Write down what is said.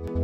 you